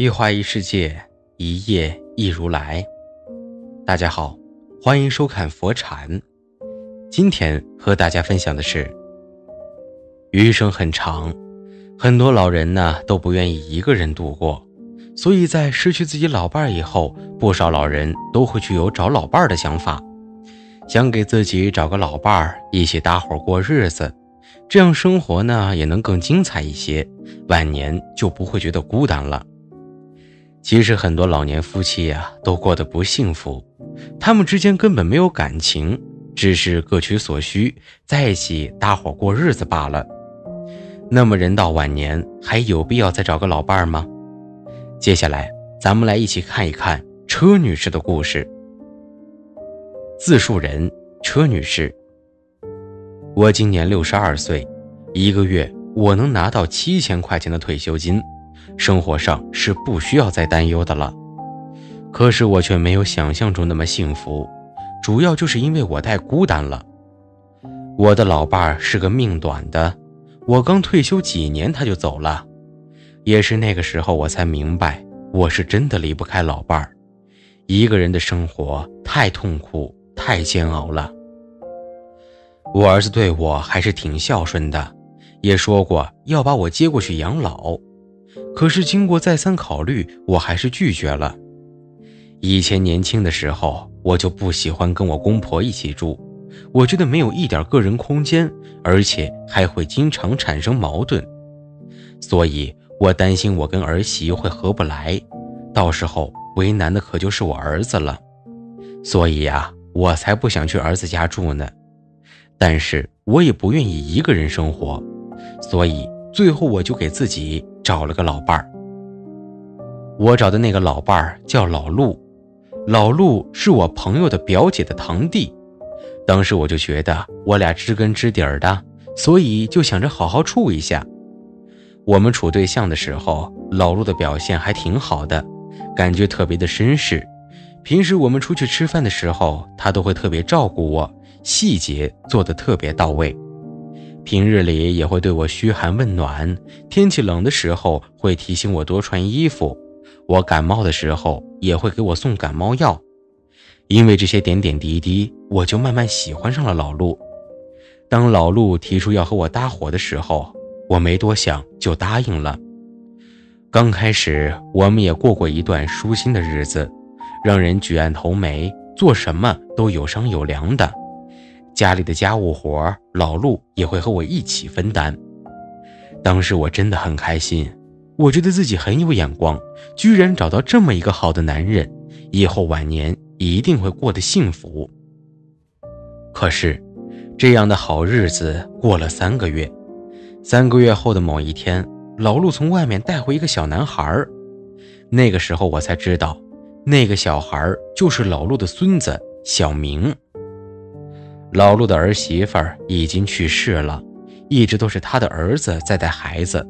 一花一世界，一叶一如来。大家好，欢迎收看佛禅。今天和大家分享的是：余生很长，很多老人呢都不愿意一个人度过，所以在失去自己老伴儿以后，不少老人都会去有找老伴儿的想法，想给自己找个老伴儿一起搭伙过日子，这样生活呢也能更精彩一些，晚年就不会觉得孤单了。其实很多老年夫妻呀，都过得不幸福，他们之间根本没有感情，只是各取所需，在一起搭伙过日子罢了。那么人到晚年，还有必要再找个老伴儿吗？接下来，咱们来一起看一看车女士的故事。自述人：车女士。我今年六十二岁，一个月我能拿到七千块钱的退休金。生活上是不需要再担忧的了，可是我却没有想象中那么幸福，主要就是因为我太孤单了。我的老伴儿是个命短的，我刚退休几年他就走了，也是那个时候我才明白，我是真的离不开老伴儿。一个人的生活太痛苦、太煎熬了。我儿子对我还是挺孝顺的，也说过要把我接过去养老。可是经过再三考虑，我还是拒绝了。以前年轻的时候，我就不喜欢跟我公婆一起住，我觉得没有一点个人空间，而且还会经常产生矛盾，所以我担心我跟儿媳会合不来，到时候为难的可就是我儿子了。所以呀，我才不想去儿子家住呢。但是我也不愿意一个人生活，所以最后我就给自己。找了个老伴儿，我找的那个老伴儿叫老陆，老陆是我朋友的表姐的堂弟。当时我就觉得我俩知根知底儿的，所以就想着好好处一下。我们处对象的时候，老陆的表现还挺好的，感觉特别的绅士。平时我们出去吃饭的时候，他都会特别照顾我，细节做得特别到位。平日里也会对我嘘寒问暖，天气冷的时候会提醒我多穿衣服，我感冒的时候也会给我送感冒药。因为这些点点滴滴，我就慢慢喜欢上了老陆。当老陆提出要和我搭伙的时候，我没多想就答应了。刚开始我们也过过一段舒心的日子，让人举案头眉，做什么都有商有量的。家里的家务活，老陆也会和我一起分担。当时我真的很开心，我觉得自己很有眼光，居然找到这么一个好的男人，以后晚年一定会过得幸福。可是，这样的好日子过了三个月，三个月后的某一天，老陆从外面带回一个小男孩那个时候我才知道，那个小孩就是老陆的孙子小明。老陆的儿媳妇儿已经去世了，一直都是他的儿子在带孩子。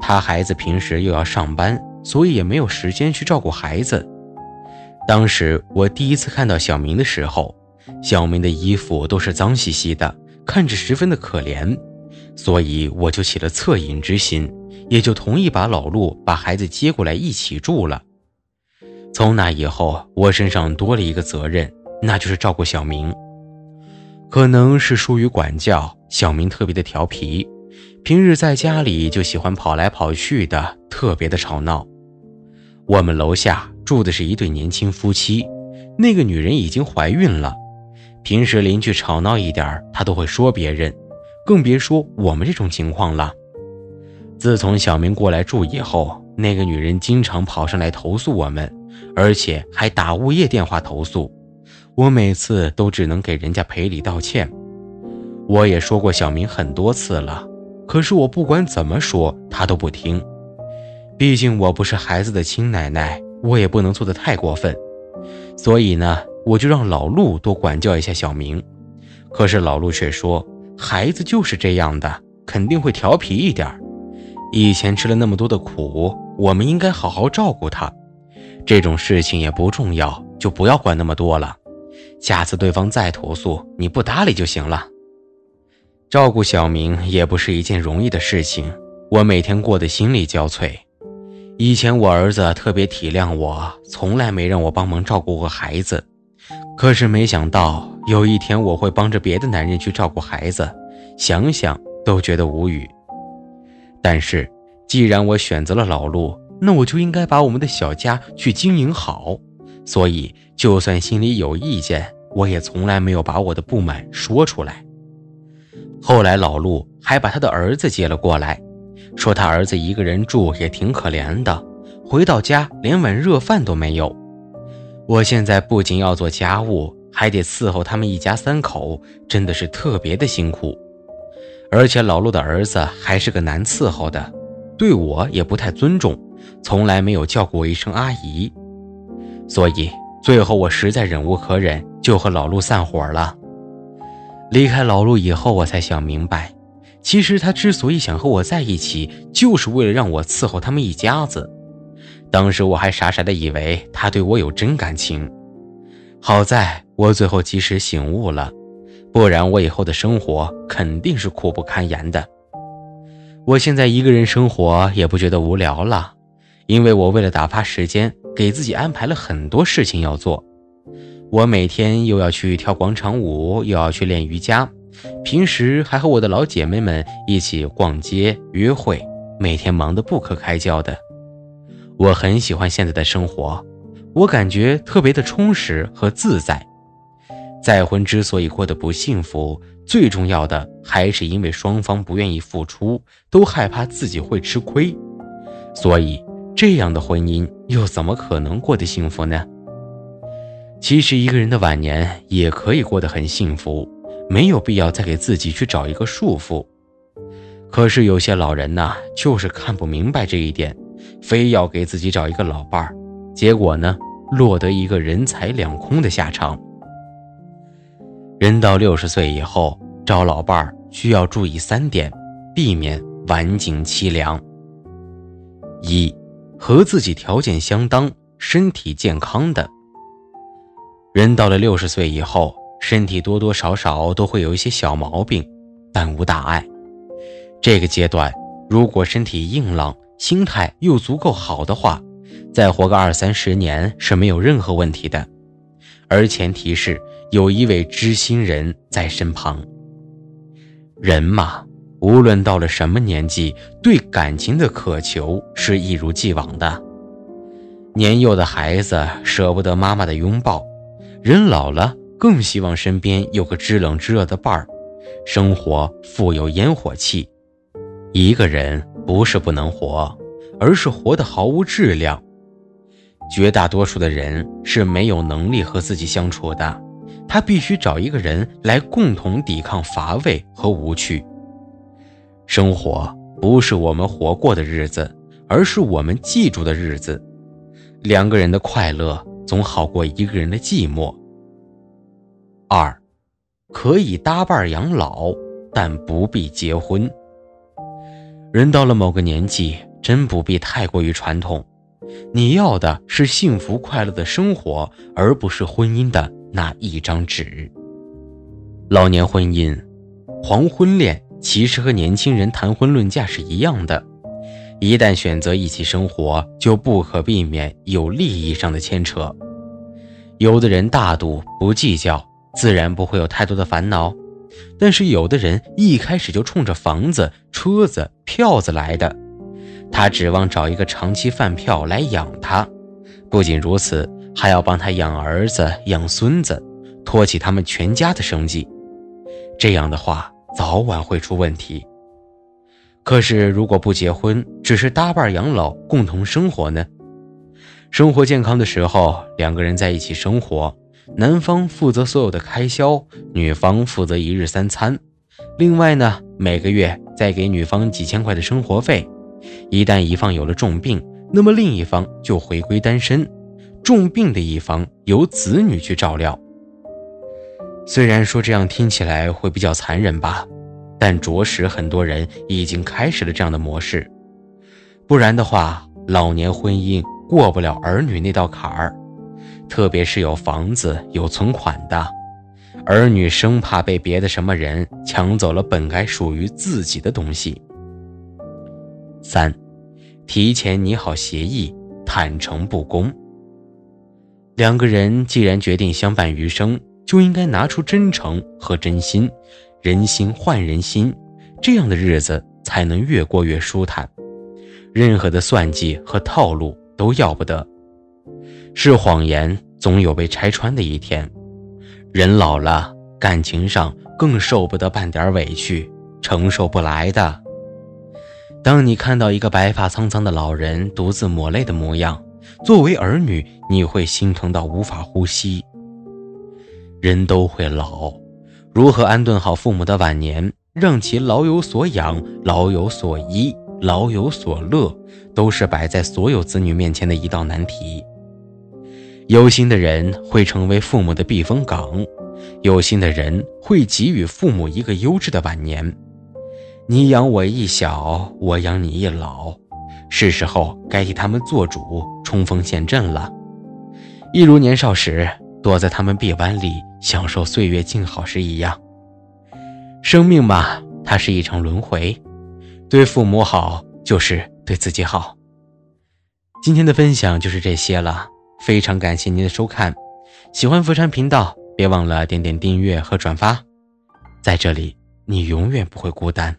他孩子平时又要上班，所以也没有时间去照顾孩子。当时我第一次看到小明的时候，小明的衣服都是脏兮兮的，看着十分的可怜，所以我就起了恻隐之心，也就同意把老陆把孩子接过来一起住了。从那以后，我身上多了一个责任，那就是照顾小明。可能是疏于管教，小明特别的调皮，平日在家里就喜欢跑来跑去的，特别的吵闹。我们楼下住的是一对年轻夫妻，那个女人已经怀孕了，平时邻居吵闹一点，她都会说别人，更别说我们这种情况了。自从小明过来住以后，那个女人经常跑上来投诉我们，而且还打物业电话投诉。我每次都只能给人家赔礼道歉，我也说过小明很多次了，可是我不管怎么说，他都不听。毕竟我不是孩子的亲奶奶，我也不能做得太过分。所以呢，我就让老陆多管教一下小明。可是老陆却说，孩子就是这样的，肯定会调皮一点。以前吃了那么多的苦，我们应该好好照顾他。这种事情也不重要，就不要管那么多了。下次对方再投诉，你不搭理就行了。照顾小明也不是一件容易的事情，我每天过得心力交瘁。以前我儿子特别体谅我，从来没让我帮忙照顾过孩子。可是没想到有一天我会帮着别的男人去照顾孩子，想想都觉得无语。但是既然我选择了老陆，那我就应该把我们的小家去经营好。所以就算心里有意见，我也从来没有把我的不满说出来。后来老陆还把他的儿子接了过来。说他儿子一个人住也挺可怜的，回到家连碗热饭都没有。我现在不仅要做家务，还得伺候他们一家三口，真的是特别的辛苦。而且老陆的儿子还是个难伺候的，对我也不太尊重，从来没有叫过我一声阿姨。所以最后我实在忍无可忍，就和老陆散伙了。离开老陆以后，我才想明白。其实他之所以想和我在一起，就是为了让我伺候他们一家子。当时我还傻傻的以为他对我有真感情，好在我最后及时醒悟了，不然我以后的生活肯定是苦不堪言的。我现在一个人生活也不觉得无聊了，因为我为了打发时间，给自己安排了很多事情要做。我每天又要去跳广场舞，又要去练瑜伽。平时还和我的老姐妹们一起逛街、约会，每天忙得不可开交的。我很喜欢现在的生活，我感觉特别的充实和自在。再婚之所以过得不幸福，最重要的还是因为双方不愿意付出，都害怕自己会吃亏。所以，这样的婚姻又怎么可能过得幸福呢？其实，一个人的晚年也可以过得很幸福。没有必要再给自己去找一个束缚，可是有些老人呐，就是看不明白这一点，非要给自己找一个老伴儿，结果呢，落得一个人财两空的下场。人到六十岁以后找老伴儿需要注意三点，避免晚景凄凉。一，和自己条件相当、身体健康的。人到了六十岁以后。身体多多少少都会有一些小毛病，但无大碍。这个阶段，如果身体硬朗，心态又足够好的话，再活个二三十年是没有任何问题的。而前提是有一位知心人在身旁。人嘛，无论到了什么年纪，对感情的渴求是一如既往的。年幼的孩子舍不得妈妈的拥抱，人老了。更希望身边有个知冷知热的伴儿，生活富有烟火气。一个人不是不能活，而是活得毫无质量。绝大多数的人是没有能力和自己相处的，他必须找一个人来共同抵抗乏味和无趣。生活不是我们活过的日子，而是我们记住的日子。两个人的快乐总好过一个人的寂寞。二，可以搭伴养老，但不必结婚。人到了某个年纪，真不必太过于传统。你要的是幸福快乐的生活，而不是婚姻的那一张纸。老年婚姻、黄昏恋，其实和年轻人谈婚论嫁是一样的。一旦选择一起生活，就不可避免有利益上的牵扯。有的人大度不计较。自然不会有太多的烦恼，但是有的人一开始就冲着房子、车子、票子来的，他指望找一个长期饭票来养他。不仅如此，还要帮他养儿子、养孙子，托起他们全家的生计。这样的话，早晚会出问题。可是如果不结婚，只是搭伴养老、共同生活呢？生活健康的时候，两个人在一起生活。男方负责所有的开销，女方负责一日三餐。另外呢，每个月再给女方几千块的生活费。一旦一方有了重病，那么另一方就回归单身，重病的一方由子女去照料。虽然说这样听起来会比较残忍吧，但着实很多人已经开始了这样的模式。不然的话，老年婚姻过不了儿女那道坎儿。特别是有房子、有存款的儿女，生怕被别的什么人抢走了本该属于自己的东西。三，提前拟好协议，坦诚不公。两个人既然决定相伴余生，就应该拿出真诚和真心。人心换人心，这样的日子才能越过越舒坦。任何的算计和套路都要不得。是谎言，总有被拆穿的一天。人老了，感情上更受不得半点委屈，承受不来的。当你看到一个白发苍苍的老人独自抹泪的模样，作为儿女，你会心疼到无法呼吸。人都会老，如何安顿好父母的晚年，让其老有所养、老有所依、老有所乐，都是摆在所有子女面前的一道难题。有心的人会成为父母的避风港，有心的人会给予父母一个优质的晚年。你养我一小，我养你一老，是时候该替他们做主，冲锋陷阵了。一如年少时躲在他们臂弯里享受岁月静好时一样。生命嘛，它是一场轮回，对父母好就是对自己好。今天的分享就是这些了，非常感谢您的收看。喜欢佛山频道，别忘了点点订阅和转发，在这里你永远不会孤单。